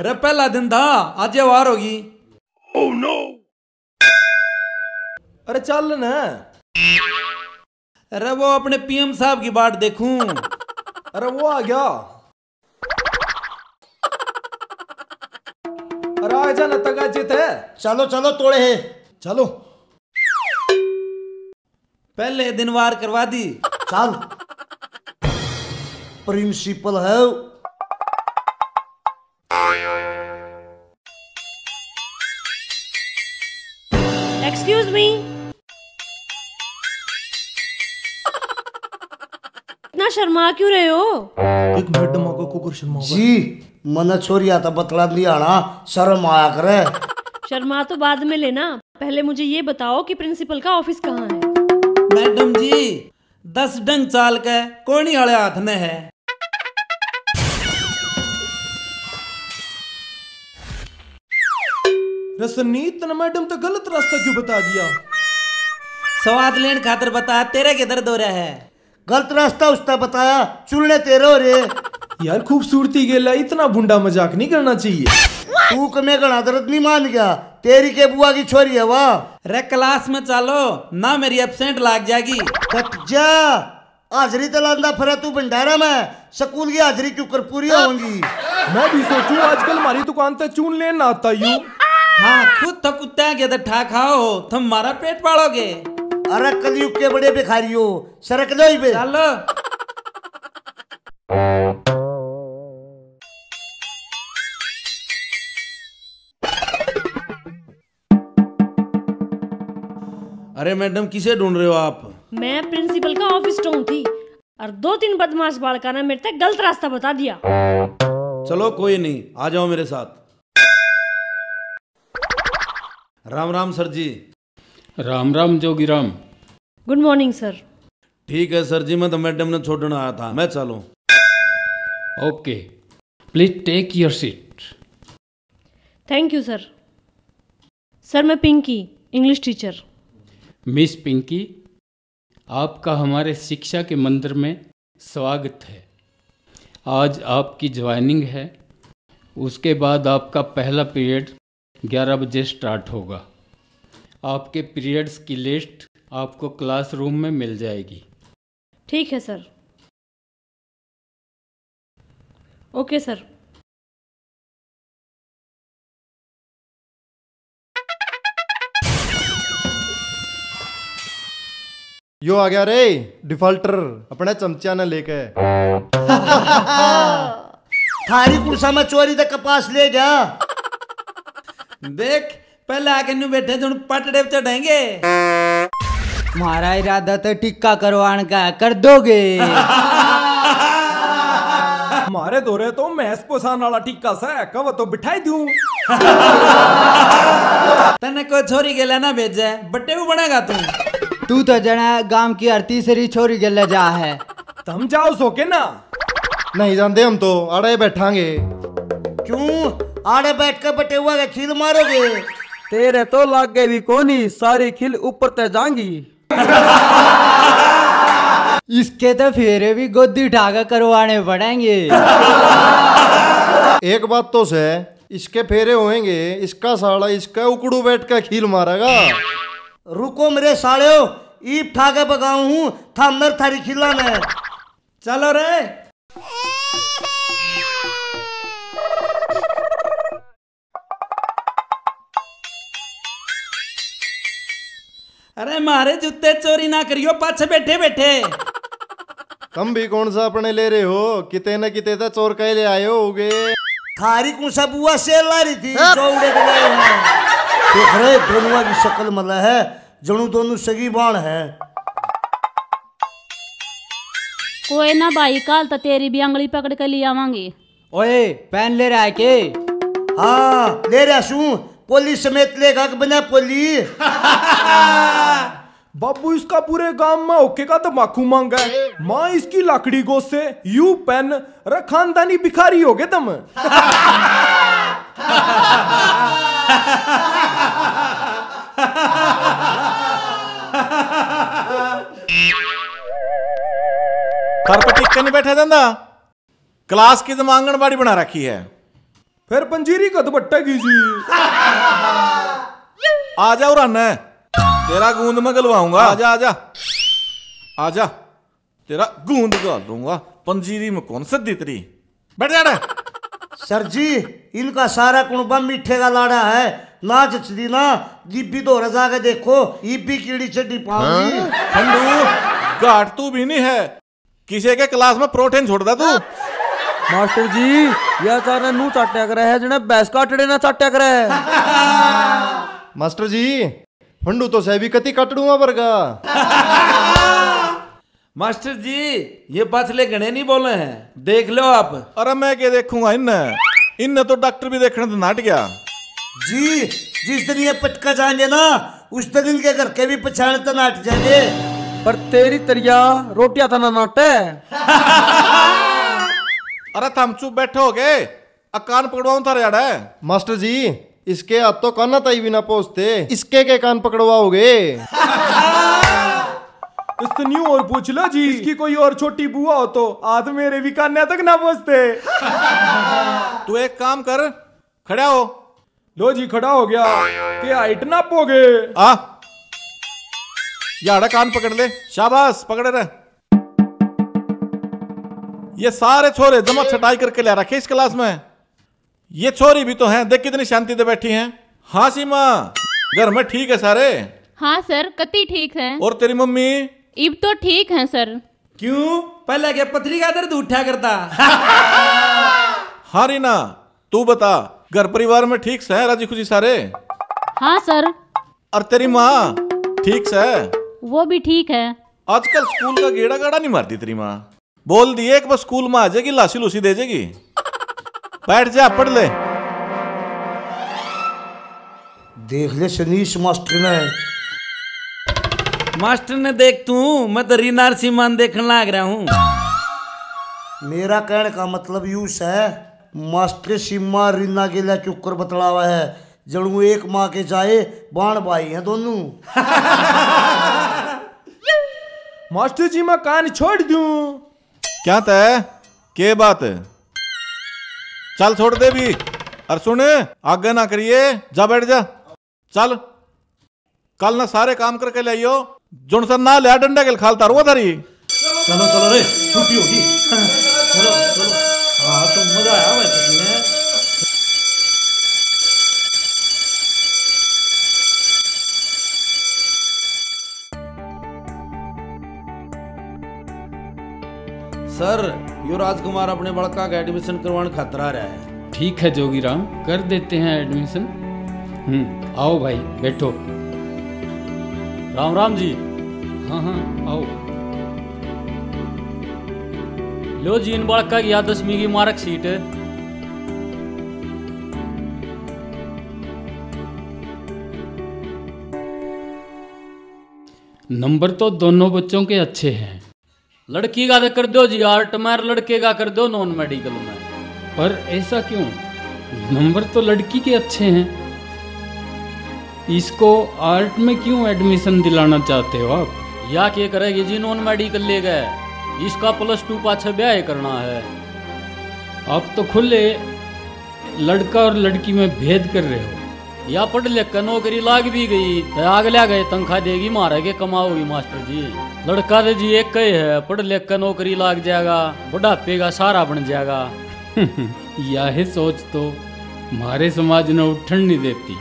अरे पहला दिन था आज ये वार होगी। अरे चल ना। अरे वो अपने पीएम साहब की बाट देखूँ। अरे वो आ गया। अरे आ जा तगा चित है। चलो चलो तोड़े है। चलो। पहले दिन वार करवा दी। चल। प्रिंसिपल है शर्मा क्यों रहे हो? एक मैडम को कुकुर शर्मा जी मन छोरी आता बतला दिया ना शर्म आया करे। शर्मा तो बाद में लेना। पहले मुझे ये बताओ कि प्रिंसिपल का ऑफ़िस कहाँ है? मैडम जी दस डंग चाल के कोनी वाले हाथ में है। रसनीत ने मैडम तो गलत रास्ता क्यों बता दिया? स्वाद लेन खातर बता तेरे के दर्द हो रहा है? गलत रास्ता उसका बताया। चुनने तेरे हो रे यार खूबसूरती के लिए इतना बुंडा मज़ाक नहीं करना चाहिए। तू कमे गणा दर्द नहीं मान गया। तेरी के बुआ की छोरी है वाह। रे क्लास में चलो। ना मेरी एबसेंट लाग जाएगी। कट जा। हाजरी तो लांदा फिर तू भंडारा में स्कूल की हाजरी क्यों कर पूरी होंगी? मैं भी सोचूं आजकल हमारी दुकान पे चून लेना आता यू हाँ। खुद तो कुत्ते के तो ठा खाओ तुम हमारा पेट पालोगे। अरे कलयुग के बड़े भिखारी हो सरक दो ही पे चलो। अरे मैडम किसे ढूंढ रहे हो आप? मैं प्रिंसिपल का ऑफ़िस ढूंढ थी और दो तीन बदमाश बालका ने मेरे तक गलत रास्ता बता दिया। चलो कोई नहीं आ जाओ मेरे साथ। राम राम सर जी। Ram Ram Jogi Ram. Good morning sir ठीक है सर जी मैं तो मैडम ने छोड़ना आया था। मैं चलूँ। Okay please take your seat thank you sir sir मैं Pinky English teacher miss Pinky आपका हमारे शिक्षा के मंदिर में स्वागत है। आज आपकी ज्वाइनिंग है। उसके बाद आपका पहला पीरियड 11 बजे स्टार्ट होगा। आपके पीरियड्स की लिस्ट आपको क्लासरूम में मिल जाएगी। ठीक है सर। Okay sir. यो आ गया रे डिफॉल्टर। अपने चमचा ना लेके। थारी कुर्सा में चोरी तक कपास ले जा। देख पहले आके न्यू बैठे जो पटड़े पे चढ़ाएँगे। हमारा इरादा तो टिक्का करवाने का कर दोगे। हमारे दौरे तो मैस पोसान वाला टिक्का सा है कब तो बिठाई दूँ? तने कोई छोरी के लेना भेजे बट्टे भी बनेगा तू। तू तो जना गाँव की हर तीसरी छोरी के ले जा है। तुम जाओ सोके ना। नहीं जानते हम तो अड़े बैठांगे। क्यों? आड़े बैठ कर बटे हुआ के खील मारोगे? तेरे तो लागे भी कोनी सारी खिल ऊपर ते जांगी। इसके तो फेरे भी गोदी उठाकर करवाने पड़ेंगे। एक बात तो से इसके फेरे होएँगे इसका साड़ा इसका उकड़ू बैठ के खील मारेगा। रुको मेरे साड़ियो ईप ठा के बगाऊ हूँ थाम नर थारी खिला में चलो रे। अरे मारे जूते चोरी ना करियो पाछे बैठे बैठे। तुम भी कौन सा अपने ले रहे हो? किते न किते तो चोर कह ले आए होगे। थारी कुसा बुआ सेल ला रही थी चौड़े के गए हैं। देख रहे दोनों की शक्ल मतलब है जणू दोनों सगी बाण है। कोई ना भाई कल तो तेरी भी अंगली पकड़ कर ले आवांगे। ओए पेन ले रहा है के? हाँ ले रहा सू। पोली समेत लेगा कि बना पोली बाबू इसका पूरे गाँव में ओके का तम्बाकू मांगा है। माँ इसकी लाकड़ी गोद से यू पेन रे खानदानी भिखारी हो गए तुम। पर टिक नहीं बैठा जाता क्लास की तो आंगनबाड़ी बना रखी है। फिर पंजीरी कद बट्टेगी जी आ जा और अन्ना तेरा गूंद मैं गलवाऊँगा। आजा आजा। आजा। तेरा गूंद गाल दूँगा। पंजीरी में कौन सदी तेरी? बैठ जा। सर जी इनका सारा कुणबा मीठे का लाड़ा है। ना जचदी ना दीपी तो रजा के देखो ईपी कीड़ी चड्डी पाऊँगी। ठंडू घाट तू भी नहीं है। किसी के क्लास में प्रोटीन छोड़ दे तू मास्टर जी यह चारा नू चाट्या करे है जने भैंस काटड़े ना चाट्या करे है। मास्टर जी फंडू तो सह भी कति कटड़ूआ वर्गा। मास्टर जी ये पछले गणे नहीं बोले हैं? देख लो आप। अरे मैं क्या देखूँगा इन इन तो डॉक्टर भी देखने तो नाट गया। जी जिस दिन ये पटका जाएँगे ना उस दिन इनके घर के भी पछाण तो नाट जाएँगे। पर तेरी तरिया रोटियाँ था ना नाटे अरे थम चुप बैठे हो गए अकान पकड़वाऊं थारे यार मास्टर जी इसके हाथ तो काना ताई भी ना पहुँचते इसके के कान पकड़वाओगे? इससे न्यू और पूछ लो जी। इसकी कोई और छोटी बुआ हो तो हाथ मेरे भी कान्या तक ना पहुँचते तू एक काम कर खड़ा हो। लो जी खड़ा हो गया। के हाइट ना पोगे आ। याड़ा कान पकड़ ले। शाबाश पकड़े रहे। ये सारे छोरे जमा छटाई करके ले रखे इस क्लास में। ये छोरी भी तो है देख कितनी शांति से बैठी है। हाँ सीमा। घर में ठीक है सारे? हाँ सर कति ठीक है। और तेरी मम्मी? इब तो ठीक है सर। क्यों? पहले के पथरी का दर्द उठा करता। हाँ रीना तू बता घर परिवार में ठीक से है राज़ी खुशी सारे? हाँ सर। और तेरी माँ ठीक से है? वो भी ठीक है। आजकल स्कूल का गेड़ा गाड़ा नहीं मारती तेरी माँ। बोल दिए एक बस स्कूल में आ जाएगी लासी लूसी दे जाएगी। बैठ जा पढ़ ले। देख ले शनीश मास्टर ने। मास्टर ने देख तू मैं तो रीनार सीमान देखने लाग रहा हूँ। मेरा कहने का मतलब यूस है मास्टर सीमा रीना के लिए चुक्कर बतलावा है। जड़ू एक माँ के जाए बाण भाई हैं दोनों। मास्टर जी मैं कान छोड़ दूँ। क्या तय के बात? चल छोड़ दे भी। और सुन, आगे ना करिए। जा बैठ जा। चल। कल ना सारे काम करके ले आइयो। जोन सर ना लिया डंडा के खालता रो धरी चलो चलो रे, छुट्टी होगी। चलो चलो। हाँ तो मज़ा आया। सर, यो राजकुमार अपने बड़का का एडमिशन करवाने खातर आ रहा है। ठीक है जोगी राम कर देते हैं एडमिशन हम्म आओ भाई, बैठो। राम राम जी। हाँ हाँ आओ। लो जी, इन बड़का की दसवीं की मार्क शीट। है नंबर तो दोनों बच्चों के अच्छे हैं। लड़की का तो कर दो जी, आर्ट में लड़के का कर दो नॉन मेडिकल में पर ऐसा क्यों? नंबर तो लड़की के अच्छे हैं। इसको आर्ट में क्यों एडमिशन दिलाना चाहते हो आप? या क्या करेगी जी नॉन मेडिकल ले गए। इसका प्लस टू पाछे ब्याह करना है। आप तो खुले लड़का और लड़की में भेद कर रहे हो। या पढ़ लिख कर नौकरी लाग भी गई तो आग लिया गए, तनख्वाह देगी मारे के कमाओगी, मास्टर जी। लड़का तो जी एक ही है पढ़ लिख कर नौकरी लाग जाएगा बुढ़ापे का सारा बन जाएगा। यह सोच तो हमारे समाज ने उठन नहीं देती।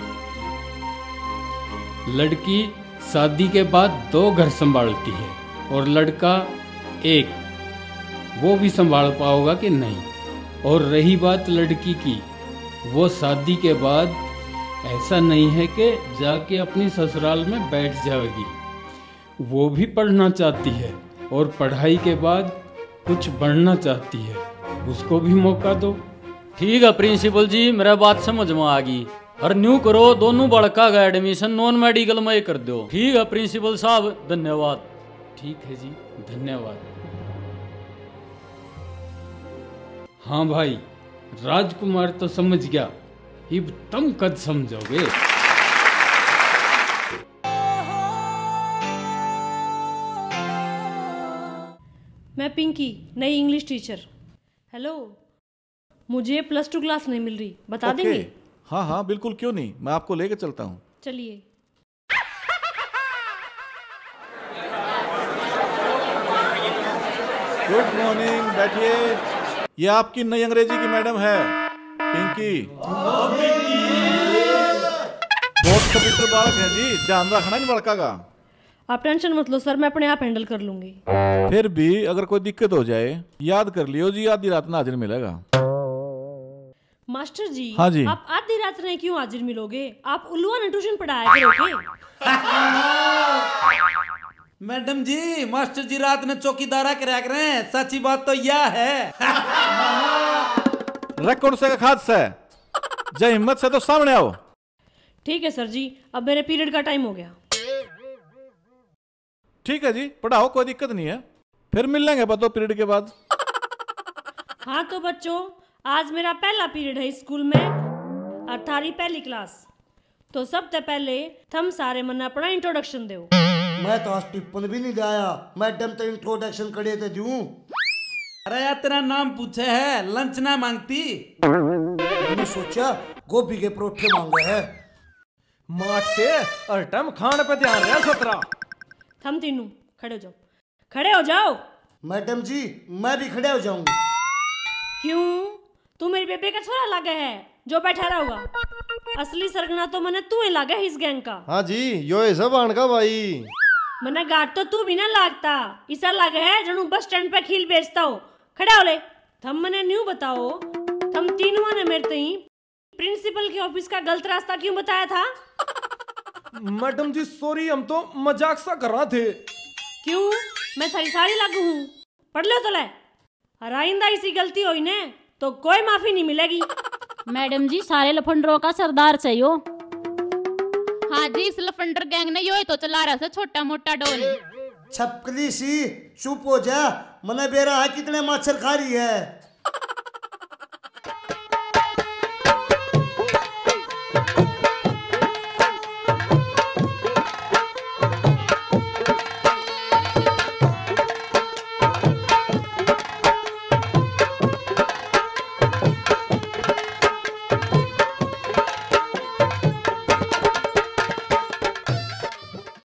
लड़की शादी के बाद दो घर संभालती है और लड़का एक। वो भी संभाल पाओगा कि नहीं? और रही बात लड़की की वो शादी के बाद ऐसा नहीं है कि जाके अपनी ससुराल में बैठ जाएगी। वो भी पढ़ना चाहती है और पढ़ाई के बाद कुछ बढ़ना चाहती है। उसको भी मौका दो। ठीक है प्रिंसिपल जी मेरा बात समझ में आ गई। और न्यू करो दोनों बड़का का एडमिशन नॉन मेडिकल में कर दो। ठीक है प्रिंसिपल साहब धन्यवाद। ठीक है जी धन्यवाद। हाँ भाई राजकुमार तो समझ गया। इब तुम कद समझोगे? मैं पिंकी नई इंग्लिश टीचर हेलो मुझे प्लस टू क्लास नहीं मिल रही। बता ओके देंगे? हाँ हाँ बिल्कुल क्यों नहीं? मैं आपको लेके चलता हूँ। चलिए। गुड मॉर्निंग बैठिए। ये आपकी नई अंग्रेज़ी की मैडम है पिंकी। बहुत पवित्र बालक है जी ध्यान रखना नहीं बड़का का। आप टेंशन मत लो सर मैं अपने आप हैंडल कर लूँगी। फिर भी अगर कोई दिक्कत हो जाए याद कर लियो जी आधी रात में हाजिर मिलेगा। मास्टर जी हाँ जी। आप आधी रात में क्यों हाजिर मिलोगे? आप उल्लुआ ने ट्यूशन पढ़ाया करोगे? मैडम जी मास्टर जी रात में चौकीदारा कराया हैं। सच्ची बात तो यह है। रिकॉर्ड से का खाद से जय हिम्मत से तो सामने आओ। ठीक है सर जी। अब मेरे पीरियड का टाइम हो गया। ठीक है जी पढ़ाओ कोई दिक्कत नहीं है। फिर मिल लेंगे बतो पीरियड के बाद। हाँ तो बच्चों आज मेरा पहला पीरियड है स्कूल में और थारी पहली क्लास। तो सबसे पहले थम सारे मन अपना इंट्रोडक्शन दो। मैं तो आज टिप्पण भी नहीं लाया मैडम तो इंट्रोडक्शन करे थे दूँ। अरे यार तेरा नाम पूछे है लंच ना मांगती? मैंने सोचा गोभी के परोठे मांगे है। माठ से हर टाइम खाने पे ध्यान रहा सतरा थम तीनों खड़े हो जाओ। खड़े हो जाओ। मैडम जी मैं भी खड़े हो जाऊँगी। क्यों? तू मेरी बेबे का छोरा लागे है जो बैठा रहा हुआ असली सरगना तो मने तू ही लागे इस गैंग का। हाँ जी यो है सब आण का भाई। मैंने गाट तो तू भी ना लागता। इसा लागे है जणू बस स्टैंड पे खील बेचता हो। खड़े हो ले। थम मने न्यू बताओ थम तीनों ने मेरे तई प्रिंसिपल के ऑफ़िस का गलत रास्ता क्यों बताया था? मैडम जी सॉरी हम तो मज़ाक सा कर रहे थे। क्यों? मैं थारी सारी लागू हूँ। पढ़ लो तो ले। आइंदा इसी गलती हुई ने तो कोई माफ़ी नहीं मिलेगी। मैडम जी सारे लफंडरों का सरदार चाहिए हाँ। जी इस लफंडर गैंग ने यो ही तो चला रहा था छोटा मोटा डोल। छपकली सी चुप हो जा। मने बेरा है कितने मच्छर खा रही है।